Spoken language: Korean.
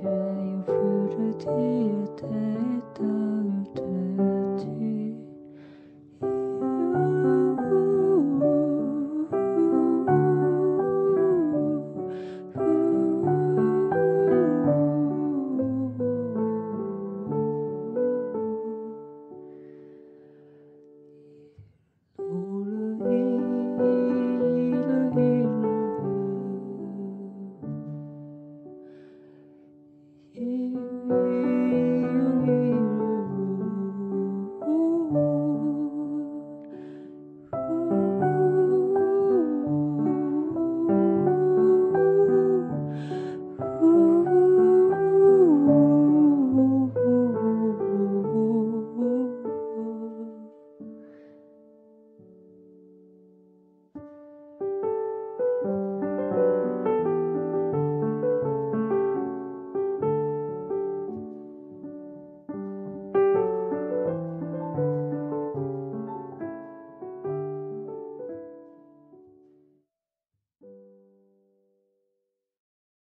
이제 흐르지 때다.